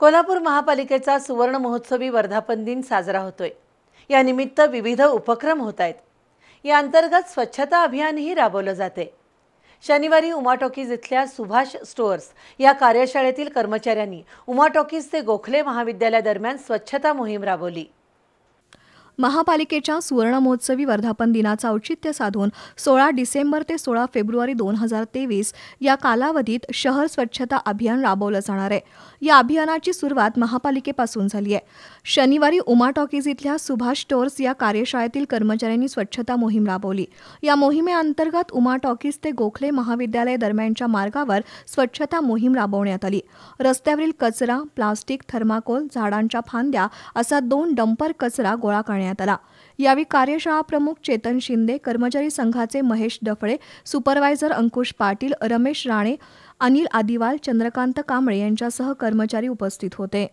कोल्हापूर महापालिकेचा सुवर्ण महोत्सवी वर्धापन दिन साजरा होतोय. यानिमित्त विविध उपक्रम होत आहेत. या अंतर्गत स्वच्छता अभियानही राबवलं जाते. शनिवारी उमा टॉकीज इथल्या सुभाष स्टोअर्स या कार्यशाळेतील कर्मचाऱ्यांनी उमा टॉकीज ते गोखले महाविद्यालयादरम्यान स्वच्छता मोहीम राबवली. महापालिकेच्या सुवर्णमहोत्सवी वर्धापन दिनाचं औचित्य साधून सोळा डिसेंबर ते सोळा फेब्रुवारी दोन हजार तेवीस या कालावधीत शहर स्वच्छता अभियान राबवलं जाणार आहे. या अभियानाची सुरुवात महापालिकेपासून झाली आहे. शनिवारी उमा टॉकीज इथल्या सुभाष स्टोअर्स या कार्यशाळेतील कर्मचाऱ्यांनी स्वच्छता मोहीम राबवली. या मोहिमेअंतर्गत उमा टॉकीज ते गोखले महाविद्यालय दरम्यानच्या मार्गावर स्वच्छता मोहीम राबवण्यात आली. रस्त्यावरील कचरा प्लास्टिक थर्माकोल झाडांच्या फांद्या असा दोन डंपर कचरा गोळा करण्यात आला. यावेळी कार्यशाळा प्रमुख चेतन शिंदे कर्मचारी संघाचे महेश डफळे सुपरवायझर अंकुश पाटील रमेश राणे अनिल आदिवाल चंद्रकांत कांबळे यांच्यासह कर्मचारी उपस्थित होते.